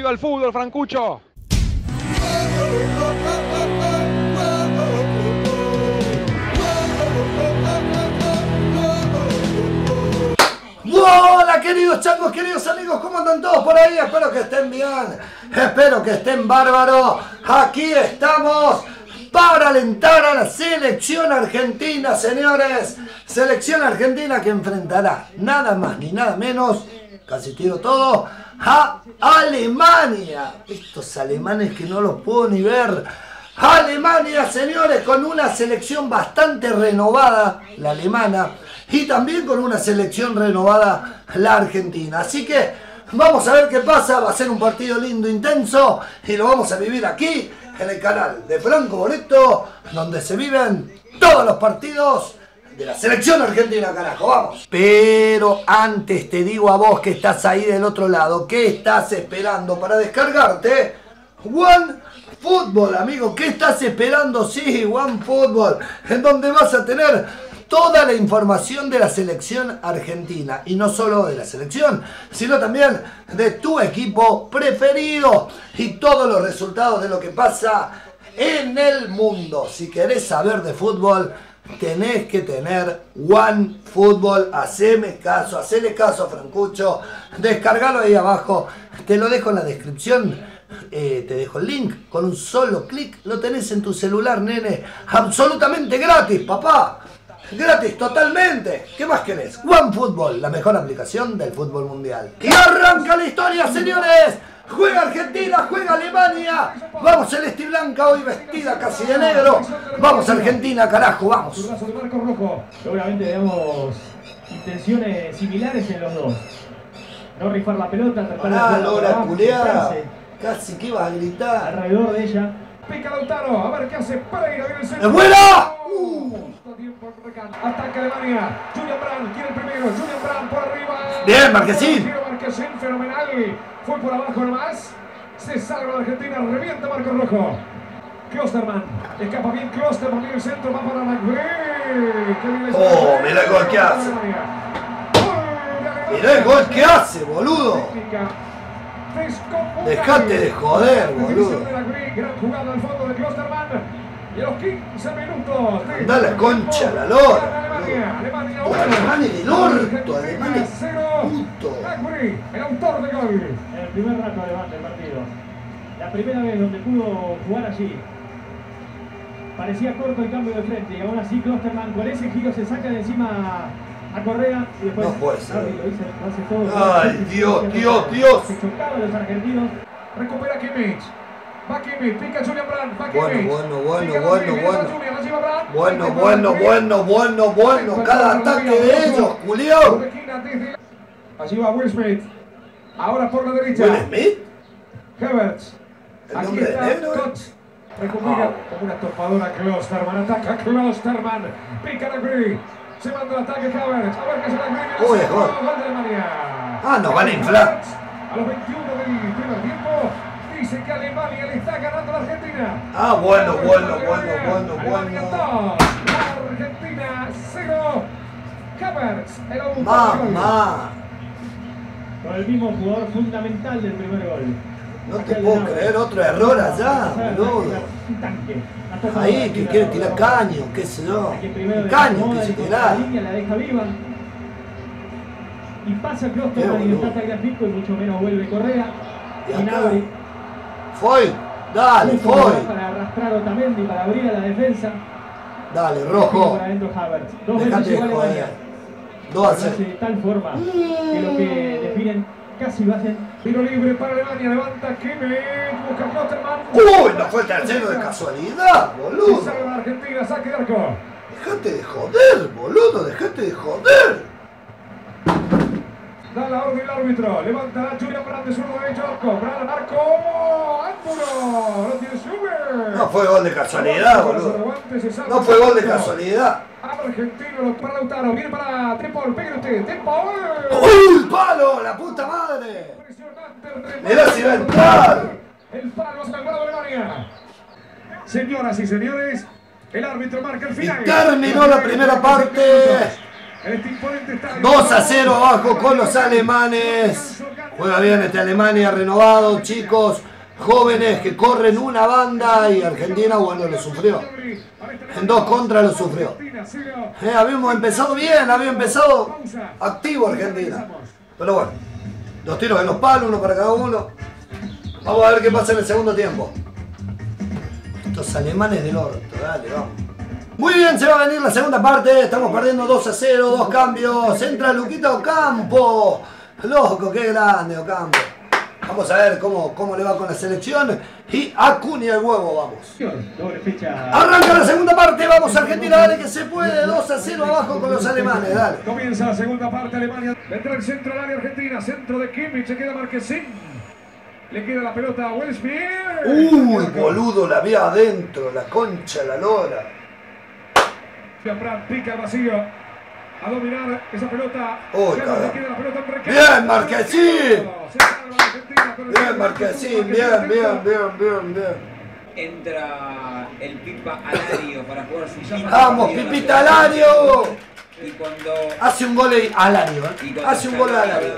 viva el fútbol, Francucho. Hola queridos changos, queridos amigos, ¿cómo andan todos por ahí? Espero que estén bien, espero que estén bárbaros. Aquí estamos para alentar a la selección argentina, señores. Selección argentina que enfrentará nada más ni nada menos, casi tiro todo, a Alemania. Estos alemanes que no los puedo ni ver. Alemania, señores, con una selección bastante renovada, la alemana, y también con una selección renovada, la argentina. Así que vamos a ver qué pasa, va a ser un partido lindo, intenso, y lo vamos a vivir aquí, en el canal de Franco Boleto, donde se viven todos los partidos de la selección argentina, carajo, vamos. Pero antes te digo a vos que estás ahí del otro lado, ¿qué estás esperando para descargarte? One Football, amigo, ¿qué estás esperando? Sí, One Football, en donde vas a tener toda la información de la selección argentina. Y no solo de la selección, sino también de tu equipo preferido y todos los resultados de lo que pasa en el mundo. Si querés saber de fútbol, tenés que tener One Football. Haceme caso, hacele caso Francucho. Descargalo ahí abajo. Te lo dejo en la descripción. Eh, te dejo el link. Con un solo clic lo tenés en tu celular, nene. Absolutamente gratis, papá. Gratis, totalmente. ¿Qué más querés? One Football, la mejor aplicación del fútbol mundial. Y arranca la historia, señores. Juega Argentina, juega Alemania. Vamos Celeste y Blanca hoy vestida casi de negro. Vamos Argentina, carajo, vamos. Seguramente veamos intenciones similares en los dos. No rifar la pelota, tratar de Lora, Casi que ibas a gritar. alrededor de ella. Pica Lautaro, a ver qué hace Pereira, viene el ¡Es centro. buena! Justo a tiempo el recano. Ataca Alemania. Julian Brandt quiere el primero. Julian Brandt por arriba. Bien, Marquesín. Marquesín, fenomenal. Fue por abajo nomás. Se salva la Argentina, revienta Marco Rojo. Klosterman, escapa bien Klosterman, viene el centro, va para bien le Oh, mirá el gol que hace. Mirá el gol que hace, boludo. Técnica. Dejate de joder, boludo. Definición de Nagüe, Gran jugada al fondo de Klosterman. Y a los 15 minutos. de Andá la concha, la lora, Alemania, Alemania Oh, del orto, Alemania cero. puto. El autor del gol. En el primer rato adelante del partido. La primera vez donde pudo jugar allí. Parecía corto el cambio de frente y aún así Klosterman con ese giro se saca de encima a Correa y después No puede ser. Lo lo hace todo. Ay, Dios, Dios, Dios. Se chocaban los argentinos. Recupera Kimmich. Va Kimmich, pica Julian Brandt, va Bueno, Kimmich. bueno, bueno, bueno, bueno. la. Bueno, bueno, Rodríguez. bueno, bueno, bueno. Cada ataque de ellos, desde- Allí va Will Smith. Ahora por la derecha. Will Smith. ¿El Aquí nombre de está? Koch. Recupera Ah. como una topadora Klosterman. Ataca Klosterman. Pica Nagri. Se manda el ataque Havertz. A ver qué hace Nagri. Uy, Gol gol. de Alemania. Ah, nos van a inflar. A los 21 del primer tiempo. Dice que Alemania le está ganando a la Argentina. Ah, bueno, bueno, bueno, bueno, bueno. 2. Argentina 0. Havertz. El autor. Mamá. Con el mismo jugador fundamental del primer gol. No te puedo creer, otro error allá, boludo. Ahí que quiere tirar caño, qué sé yo. Caño que se tirar. Y pasa Klosterman y empata Grafico y mucho menos vuelve Correa. Y acá. Foy, dale, Foy. Para arrastrar Otamendi, para abrir a la defensa. Dale, rojo. Havertz. Dos veces joder. 2 a Lo hace 0. de tal forma que lo que casi lo hacen. Tiro libre para Alemania. Levanta Kimmich. Busca Klosterman. Uy, no fue el tercero de casualidad, boludo. salva la Argentina. Saque de arco. Dejate de joder, boludo, dejate de joder. Da la orden el árbitro. Levantará Julian Brandt de zurdo derecho arco. Brandt al arco. ¡Ángulo! Lo tiene Schubert. No fue gol de casualidad, boludo. No fue gol de casualidad. Argentino lo para Lautaro. Viene para Tripol. Pégale usted. Tripol. ¡Uy, palo! ¡La puta madre! Mirá si va a entrar. El palo el gol de Alemania. Señoras y señores, el árbitro marca el final. Y terminó la primera parte. En este imponente estadio. 2 a 0 abajo con los alemanes. Juega bien este Alemania renovado, chicos, jóvenes que corren una banda y Argentina, bueno, lo sufrió. En dos contras lo sufrió. Eh, habíamos empezado bien, había empezado activo Argentina. Pero bueno, dos tiros en los palos, uno para cada uno. Vamos a ver qué pasa en el segundo tiempo. Estos alemanes del orto, dale, vamos. Muy bien, se va a venir la segunda parte. Estamos perdiendo 2 a 0, dos cambios. Entra Luquita Ocampo. Loco, qué grande Ocampo. Vamos a ver cómo, cómo le va con la selección. Y Acuña el huevo, vamos. Arranca la segunda parte, vamos Argentina, dale que se puede. 2 a 0 abajo con los alemanes, dale. Comienza la segunda parte, Alemania. Vendrá el centro del área argentina, centro de Kimmich, se queda Marquesín. Le queda la pelota a Smith. Uy, boludo, la vi adentro, la concha, la lora. Brand pica el vacío. A dominar esa pelota. Uy, Ya no cagada. le queda la pelota en Requena. Bien, Marquesín. Bien. Marquesín, bien, bien, bien, bien, bien. entra el Pipa Alario para jugar su quinto Vamos, Pipita. Alario. Y cuando, Hace un gol Alario, ¿eh? Hace un gol Alario.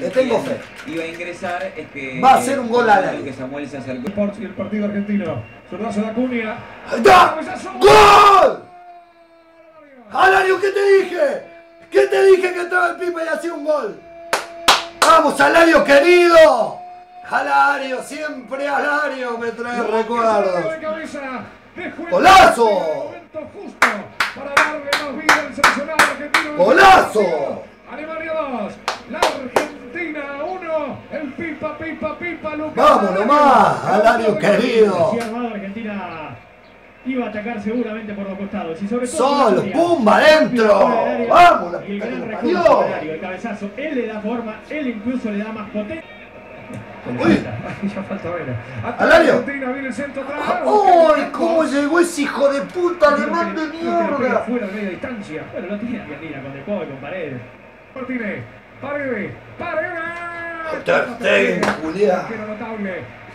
Le tengo fe. Iba a ingresar es que Va a ser un gol Alario. que Samuel se acercó. Y el partido argentino. Zurdazo de Acuña. ¡Ahí está! ¡Gol! Alario, ¿qué te dije? ¿Qué te dije que entraba el pipa y hacía un gol? ¡Vamos, Alario querido! Alario, siempre Alario me trae recuerdos. ¡Golazo! ¡Golazo! Alemania 2, la Argentina 1, el pipa, pipa, pipa, Lucas. ¡Vamos nomás, Alario querido! Iba a atacar seguramente por los costados. Y sobre todo Solo. ¡pumba, adentro! ¡Vamos, la Y el gran recurso el cabezazo. Él le da forma, él incluso le da más potencia. Uy. Ya falta ver. Alario. Viene el centro atrás. ¡Ay, cómo llegó ese hijo de puta alemán de mierda! fuera de media distancia. Bueno, lo tiene Argentina con De Paul y con Paredes. Martínez, Paredes, Paredes. Ter Stegen, Julián.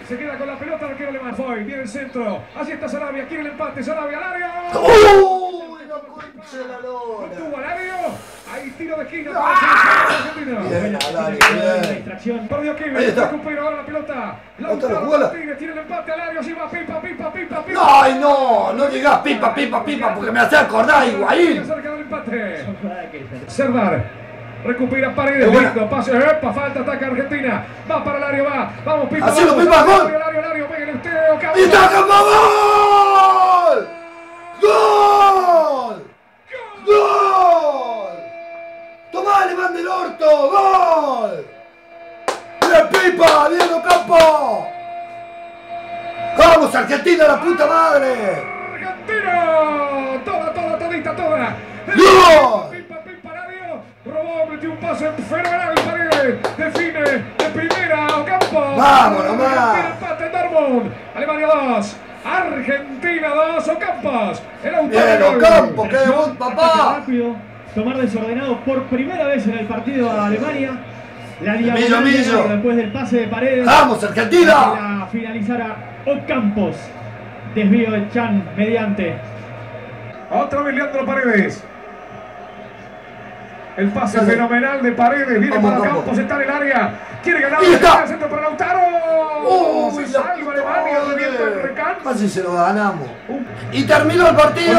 Se queda con la pelota el arquero alemán. Foy, viene el centro. Así está Sarabia, quiere el empate. Sarabia al área. ¡Uy, concha la No lora! tuvo. Ahí tiro de esquina. Bien, Alario. Perdió recupera ahora la pelota. Otra Lautaro jugada. Martínez tiene el empate al área. Así va pipa, pipa, pipa, pipa. ¡Ay, no! No llegás pipa, pipa, pipa, porque me hace acordar, Higuaín. Cerca del empate. Son jugadas que- Serdar. Recupera Paredes, listo, pase, epa, falta, ataca Argentina, va para el área, va, vamos Pipa, vamos, Pipa, gol. al área, al área, pégale usted, Ocampo. ¡Y está Campo, robó, metió un pase fenomenal, Paredes, define de primera, Ocampo. Vamos nomás. Empate, Dortmund, Alemania 2, Argentina 2, Ocampos. El autor Bien. Ocampo, qué debut, papá. rápido, tomar desordenado por primera vez en el partido a Alemania. La diagonal Millo, millo. Después del pase de paredes. ¡Vamos, Argentina! Para finalizar a Ocampos. Desvío de Chan mediante. Otra vez Leandro Paredes. El pase fenomenal de Paredes. Viene Vamos, para Campos. Campos, está en el área. Quiere ganar. El centro para Lautaro. ¡Uy, Se salva Alemania. Revienta el. Casi se lo ganamos. Y terminó el partido.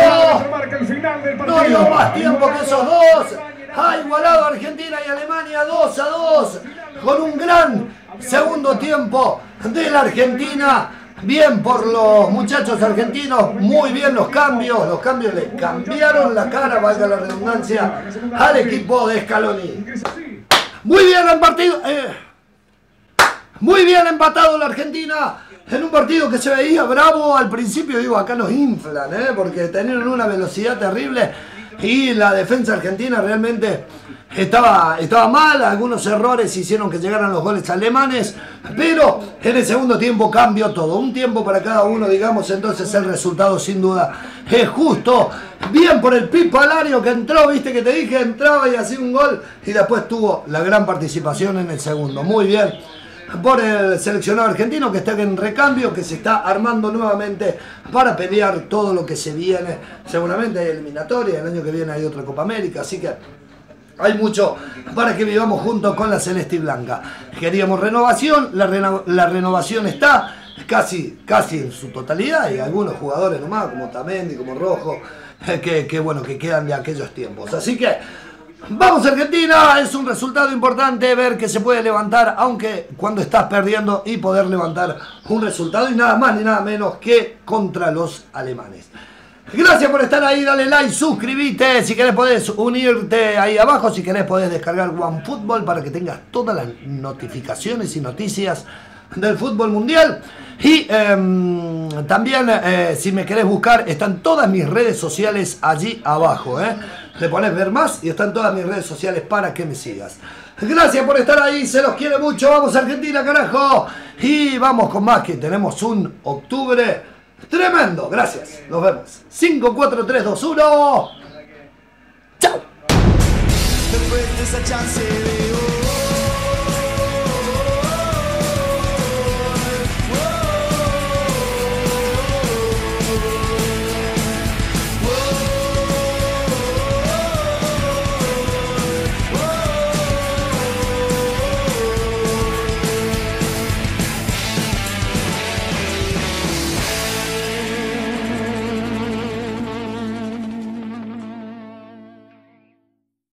marca el final del partido. No dio más tiempo que esos dos. Ha igualado Argentina y Alemania 2 a 2. Con un gran segundo tiempo de la Argentina. Bien por los muchachos argentinos, muy bien los cambios. Los cambios le cambiaron la cara, valga la redundancia, al equipo de Scaloni. Muy bien el partido. eh, muy bien empatado la Argentina. En un partido que se veía bravo al principio, digo, acá nos inflan, ¿eh? porque tenían una velocidad terrible y la defensa argentina realmente estaba, estaba mal. Algunos errores hicieron que llegaran los goles alemanes, pero en el segundo tiempo cambió todo. Un tiempo para cada uno, digamos, entonces el resultado sin duda es justo. Bien por el Pipo Alario que entró, viste que te dije, entraba y hacía un gol y después tuvo la gran participación en el segundo. Muy bien por el seleccionado argentino que está en recambio, que se está armando nuevamente para pelear todo lo que se viene. Seguramente hay eliminatoria, el año que viene hay otra Copa América, así que hay mucho para que vivamos juntos con la Celeste y Blanca. Queríamos renovación, la, reno- la renovación está casi, casi en su totalidad y algunos jugadores nomás, como Tamendi, como Rojo, eh, que bueno, que quedan de aquellos tiempos. Así que vamos Argentina, es un resultado importante ver que se puede levantar, aunque cuando estás perdiendo y poder levantar un resultado y nada más ni nada menos que contra los alemanes. Gracias por estar ahí, dale like, suscríbete, si querés podés unirte ahí abajo, si querés podés descargar OneFootball para que tengas todas las notificaciones y noticias del fútbol mundial. Y em, también, eh, si me querés buscar, están todas mis redes sociales allí abajo. ¿eh? Pones ver más y están todas mis redes sociales para que me sigas. Gracias por estar ahí, se los quiere mucho. Vamos Argentina, carajo. Y vamos con más, que tenemos un octubre tremendo. Gracias, nos vemos. 5, 4, 3, 2, 1. Chao.